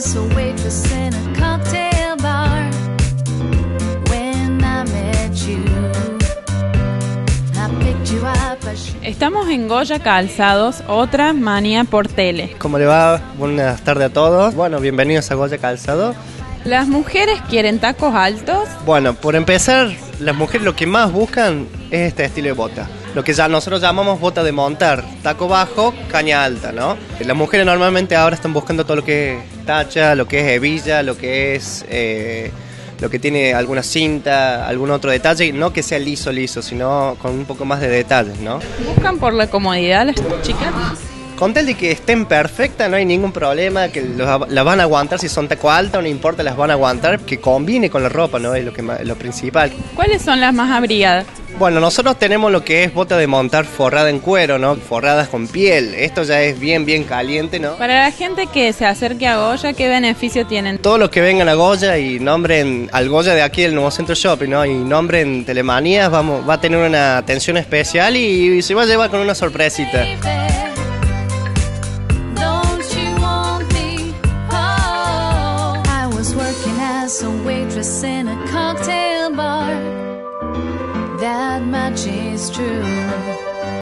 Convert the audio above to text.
as a waitress in a cocktail bar. When I met you, I picked you up. I sh- Estamos en Goya Calzados, otra manía por tele. ¿Cómo le va? Buenas tardes a todos. Bueno, bienvenidos a Goya Calzado. Las mujeres quieren tacos altos, Bueno, por empezar, las mujeres lo que más buscan es este estilo de bota. Lo que ya nosotros llamamos bota de montar, taco bajo, caña alta, ¿no? Las mujeres normalmente ahora están buscando todo lo que es tacha, lo que es hebilla, lo que es... eh, lo que tiene alguna cinta, algún otro detalle, no que sea liso, liso, sino con un poco más de detalles, ¿no? buscan por la comodidad las chicas. Con tal de que estén perfectas, no hay ningún problema, que las van a aguantar si son taco alta, no importa, las van a aguantar, que combine con la ropa, ¿no? Es lo, que, ma- lo principal. ¿Cuáles son las más abrigadas? Bueno, nosotros tenemos lo que es bota de montar forrada en cuero, ¿no? Forradas con piel. Esto ya es bien, bien caliente, ¿no? Para la gente que se acerque a Goya, ¿qué beneficio tienen? Todos los que vengan a Goya y nombren al Goya de aquí, el nuevo centro shopping, ¿no? Y nombren Telemanías, vamos, va a tener una atención especial y, se va a llevar con una sorpresita. As a waitress in a cocktail bar. That much is true.